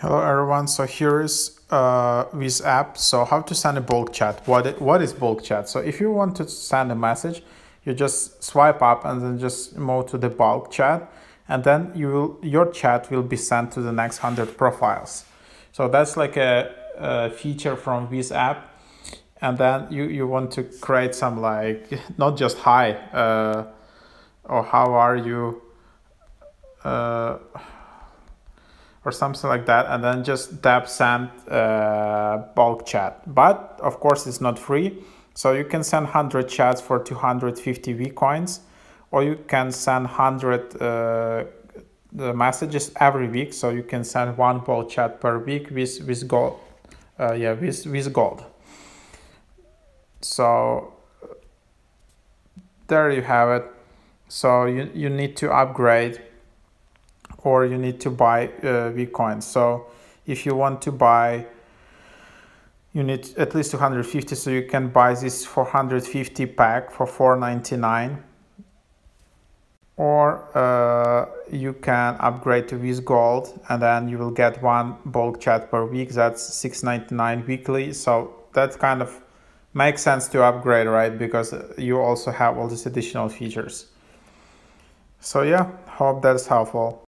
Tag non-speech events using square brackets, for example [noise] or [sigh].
Hello everyone. So here is uh, this app. So how to send a bulk chat? What what is bulk chat? So if you want to send a message, you just swipe up and then just move to the bulk chat, and then you will your chat will be sent to the next hundred profiles. So that's like a, a feature from this app, and then you you want to create some like [laughs] not just hi uh, or how are you. Uh, or something like that and then just tap send uh, bulk chat. But of course it's not free. So you can send 100 chats for 250 vcoins or you can send 100 uh, messages every week. So you can send one bulk chat per week with with gold uh, yeah with with gold. So there you have it. So you, you need to upgrade or you need to buy uh, Bitcoin. So if you want to buy, you need at least 250. So you can buy this 450 pack for 4.99, or uh, you can upgrade to this gold, and then you will get one bulk chat per week. That's 6.99 weekly. So that kind of makes sense to upgrade, right? Because you also have all these additional features. So yeah, hope that's helpful.